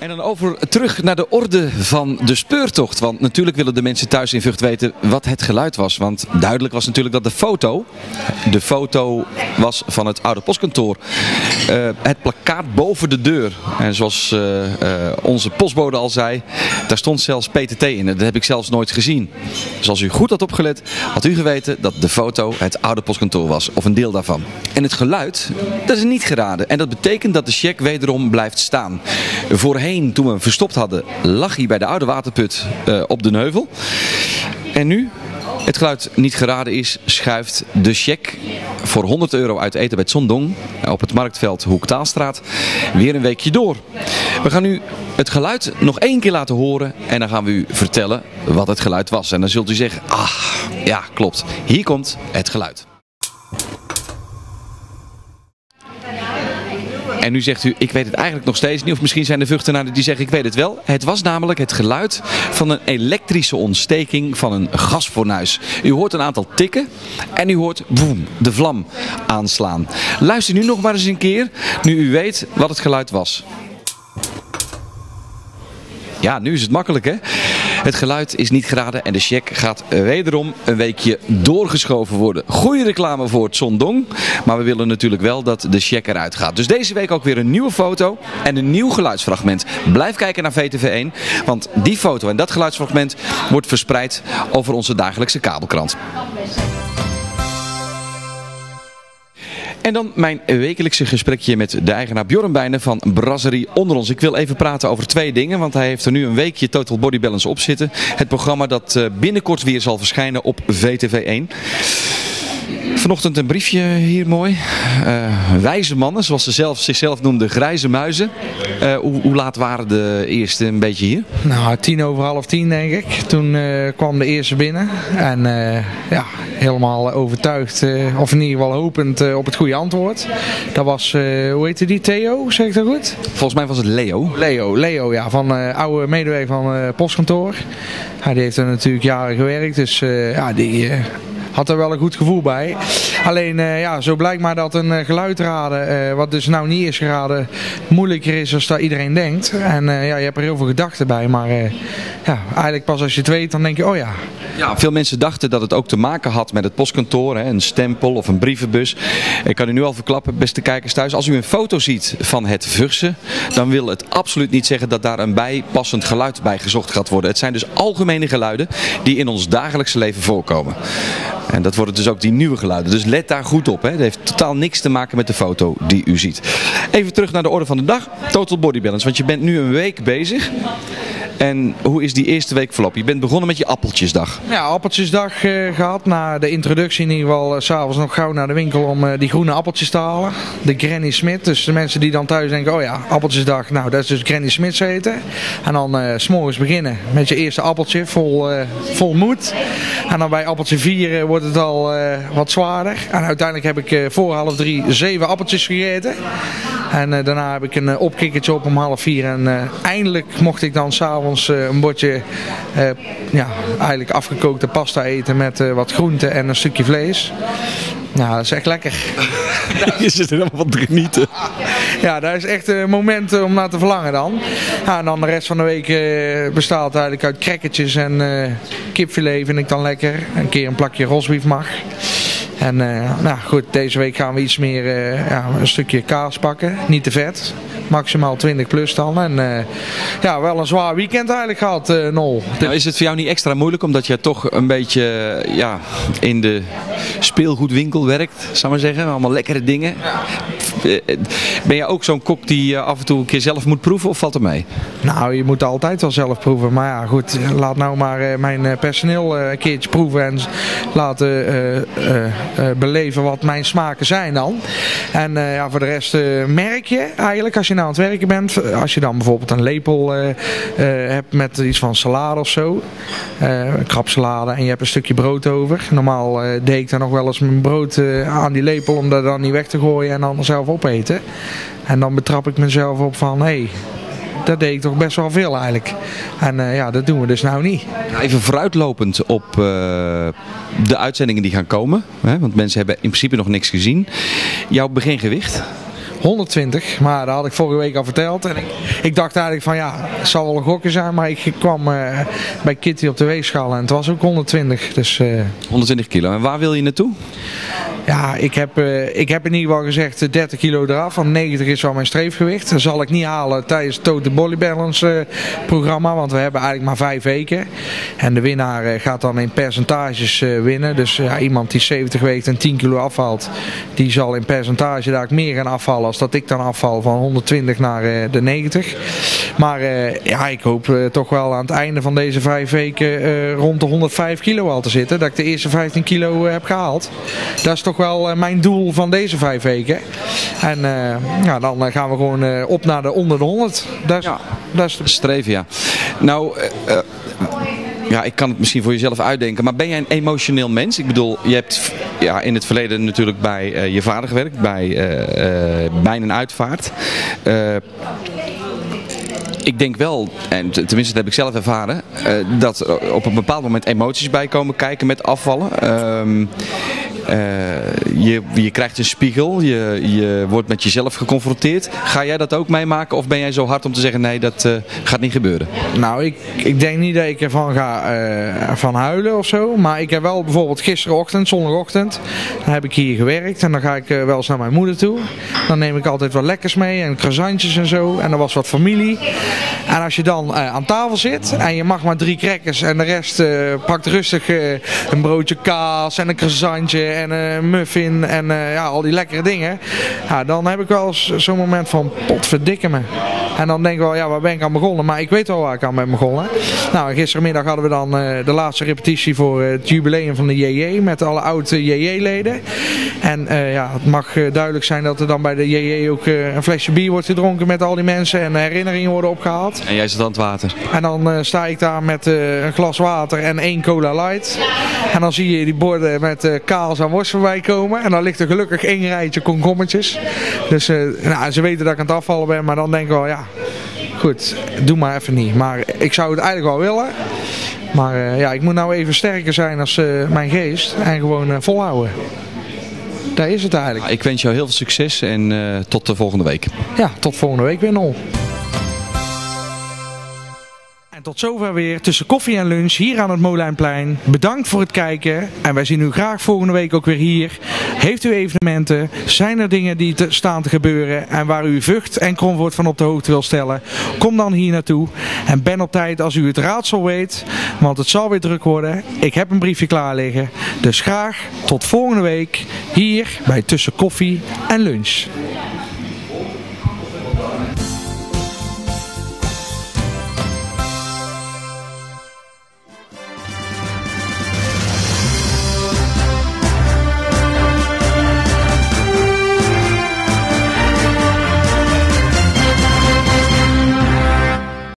En dan over terug naar de orde van de speurtocht. Want natuurlijk willen de mensen thuis in Vught weten wat het geluid was. Want duidelijk was natuurlijk dat de foto, de foto was van het oude postkantoor. Uh, het plakkaat boven de deur. En zoals uh, uh, onze postbode al zei, daar stond zelfs PTT in. Dat heb ik zelfs nooit gezien. Dus als u goed had opgelet, had u geweten dat de foto het oude postkantoor was. Of een deel daarvan. En het geluid, dat is niet geraden. En dat betekent dat de check wederom blijft staan. Voorheen toen we hem verstopt hadden, lag hij bij de oude waterput uh, op de neuvel. En nu, het geluid niet geraden is, schuift de check voor 100 euro uit eten bij Zondong op het marktveld Hoektaalstraat weer een weekje door. We gaan nu het geluid nog één keer laten horen en dan gaan we u vertellen wat het geluid was. En dan zult u zeggen, ah, ja klopt, hier komt het geluid. En nu zegt u, ik weet het eigenlijk nog steeds niet. Of misschien zijn er vruchtenaren die zeggen, ik weet het wel. Het was namelijk het geluid van een elektrische ontsteking van een gasfornuis. U hoort een aantal tikken en u hoort boem, de vlam aanslaan. Luister nu nog maar eens een keer, nu u weet wat het geluid was. Ja, nu is het makkelijk hè. Het geluid is niet geraden en de check gaat wederom een weekje doorgeschoven worden. Goede reclame voor het Zondong, maar we willen natuurlijk wel dat de check eruit gaat. Dus deze week ook weer een nieuwe foto en een nieuw geluidsfragment. Blijf kijken naar VTV1, want die foto en dat geluidsfragment wordt verspreid over onze dagelijkse kabelkrant. En dan mijn wekelijkse gesprekje met de eigenaar Bjorn Bijnen van Brasserie Onder ons. Ik wil even praten over twee dingen, want hij heeft er nu een weekje Total Body Balance op zitten. Het programma dat binnenkort weer zal verschijnen op VTV1. Vanochtend een briefje hier mooi. Uh, wijze mannen, zoals ze zelf, zichzelf noemden, grijze muizen. Uh, hoe, hoe, laat waren de eerste een beetje hier? Nou, tien over half tien denk ik. Toen uh, kwam de eerste binnen. En ja, helemaal overtuigd, of in ieder geval hopend op het goede antwoord. Dat was, hoe heette die, Theo, zeg ik dat goed? Volgens mij was het Leo. Leo, Leo ja, van oude medewerker van postkantoor. Die heeft er natuurlijk jaren gewerkt, dus ja, die had er wel een goed gevoel bij. Alleen uh, ja, zo blijkt maar dat een uh, geluid raden, uh, wat dus nou niet is geraden, moeilijker is dan dat iedereen denkt. En ja, je hebt er heel veel gedachten bij, maar ja, eigenlijk pas als je het weet, dan denk je, oh ja. Ja, veel mensen dachten dat het ook te maken had met het postkantoor, hè, een stempel of een brievenbus. Ik kan u nu al verklappen, beste kijkers thuis, als u een foto ziet van het Vugsen, dan wil het absoluut niet zeggen dat daar een bijpassend geluid bij gezocht gaat worden. Het zijn dus algemene geluiden die in ons dagelijkse leven voorkomen. En dat worden dus ook die nieuwe geluiden. Dus let daar goed op. Hè. Heeft totaal niks te maken met de foto die u ziet. Even terug naar de orde van de dag. Total Body Balance. Want je bent nu een week bezig. En hoe is die eerste week verlopen? Je bent begonnen met je appeltjesdag. Ja, appeltjesdag uh, gehad. Na de introductie in ieder geval uh, s'avonds nog gauw naar de winkel om uh, die groene appeltjes te halen. De Granny Smit. Dus de mensen die dan thuis denken, oh ja, appeltjesdag. Nou, dat is dus Granny Smit eten. En dan uh, s'morgens beginnen met je eerste appeltje vol, vol moed. En dan bij appeltje 4 wordt het al wat zwaarder. En uiteindelijk heb ik voor half drie zeven appeltjes gegeten. En daarna heb ik een opkikkertje op om half vier. En eindelijk mocht ik dan s'avonds uh, een bordje uh, ja, eigenlijk afgekookte pasta eten met uh, wat groente en een stukje vlees. Nou, dat is echt lekker. Je zit er helemaal van te genieten. Ja, dat is echt een moment om naar te verlangen dan. Ja, en dan de rest van de week bestaat eigenlijk uit crackertjes en kipfilet vind ik dan lekker. Een keer een plakje rosbief mag. En nou goed, deze week gaan we iets meer, ja, een stukje kaas pakken. Niet te vet maximaal 20 plus dan. En uh, ja, wel een zwaar weekend eigenlijk gehad, uh, Nol. Is het voor jou niet extra moeilijk omdat je toch een beetje ja, in de speelgoedwinkel werkt, zou maar zeggen? Allemaal lekkere dingen. Ben je ook zo'n kok die af en toe een keer zelf moet proeven of valt er mee? Nou, je moet altijd wel zelf proeven. Maar ja, goed, laat nou maar mijn personeel een keertje proeven en laten beleven wat mijn smaken zijn dan. En ja, voor de rest merk je eigenlijk als je aan het werken bent, als je dan bijvoorbeeld een lepel hebt met iets van salade of zo, krabsalade en je hebt een stukje brood over. Normaal deed ik dan nog wel eens mijn brood aan die lepel om dat dan niet weg te gooien en dan zelf opeten. En dan betrap ik mezelf op van, hé, hey, dat deed ik toch best wel veel eigenlijk. En uh, ja, dat doen we dus nou niet. Even vooruitlopend op uh, de uitzendingen die gaan komen. Hè? Want mensen hebben in principe nog niks gezien. Jouw begingewicht? 120, maar dat had ik vorige week al verteld. En ik, ik dacht eigenlijk van ja, het zal wel een gokje zijn, maar ik kwam uh, bij Kitty op de weegschaal en het was ook 120. Dus, uh, 120 kilo. En waar wil je naartoe? Ja, ik heb, uh, ik heb in ieder geval gezegd 30 kilo eraf, want 90 is wel mijn streefgewicht. Dat zal ik niet halen tijdens het Total Body Balance programma, want we hebben eigenlijk maar vijf weken. En de winnaar gaat dan in percentages winnen. Dus ja, iemand die 70 weegt en 10 kilo afvalt, die zal in percentage daar meer gaan afvallen als dat ik dan afval van 120 naar de 90. Maar uh, ja, ik hoop uh, toch wel aan het einde van deze vijf weken rond de 105 kilo al te zitten. Dat ik de eerste 15 kilo heb gehaald. Dat is toch wel mijn doel van deze vijf weken. En ja, dan gaan we gewoon op naar de onder de 100. Dat is, ja. dat is de... streven, ja. Nou ja, ik kan het misschien voor jezelf uitdenken, maar ben jij een emotioneel mens? Ik bedoel, je hebt ja, in het verleden natuurlijk bij uh, je vader gewerkt, bij uh, uh, Mijn en Uitvaart. Ik denk wel, en tenminste dat heb ik zelf ervaren, dat op een bepaald moment emoties bij komen kijken met afvallen. Uh, je, je krijgt een spiegel, je, je wordt met jezelf geconfronteerd. Ga jij dat ook meemaken of ben jij zo hard om te zeggen nee, dat uh, gaat niet gebeuren? Nou, ik, ik denk niet dat ik ervan ga uh, van huilen of zo. Maar ik heb wel bijvoorbeeld gisterochtend, zondagochtend, dan heb ik hier gewerkt en dan ga ik wel eens naar mijn moeder toe. Dan neem ik altijd wat lekkers mee en croissantjes en zo. En er was wat familie. En als je dan aan tafel zit en je mag maar drie crackers en de rest pakt rustig een broodje kaas en een croissantje en een muffin en uh, ja, al die lekkere dingen. Ja, dan heb ik wel zo'n moment van potverdikke me. En dan denk ik wel, ja, waar ben ik aan begonnen? Maar ik weet wel waar ik aan ben begonnen. Nou, gistermiddag hadden we dan uh, de laatste repetitie voor uh, het jubileum van de JJ met alle oude JJ-leden. En ja, het mag duidelijk zijn dat er dan bij de JJ ook een flesje bier wordt gedronken met al die mensen en herinneringen worden opgehaald. En jij zit aan het water. En dan sta ik daar met een glas water en één cola light. En dan zie je die borden met kaas en worst voorbij komen. En dan ligt er gelukkig één rijtje komkommertjes. Dus nou, ze weten dat ik aan het afvallen ben, maar dan denk ik wel, ja, goed, doe maar even niet. Maar ik zou het eigenlijk wel willen. Maar uh, ja, ik moet nou even sterker zijn als uh, mijn geest en gewoon volhouden. Daar is het eigenlijk. Ik wens jou heel veel succes en tot de volgende week. Ja, tot volgende week weer nul. En tot zover weer tussen koffie en lunch hier aan het Molijnplein. Bedankt voor het kijken en wij zien u graag volgende week ook weer hier. Heeft u evenementen? Zijn er dingen die te staan te gebeuren en waar u Vught en Comfort van op de hoogte wil stellen? Kom dan hier naartoe en ben op tijd als u het raadsel weet, want het zal weer druk worden. Ik heb een briefje klaar liggen. Dus graag tot volgende week hier bij Tussen Koffie en Lunch.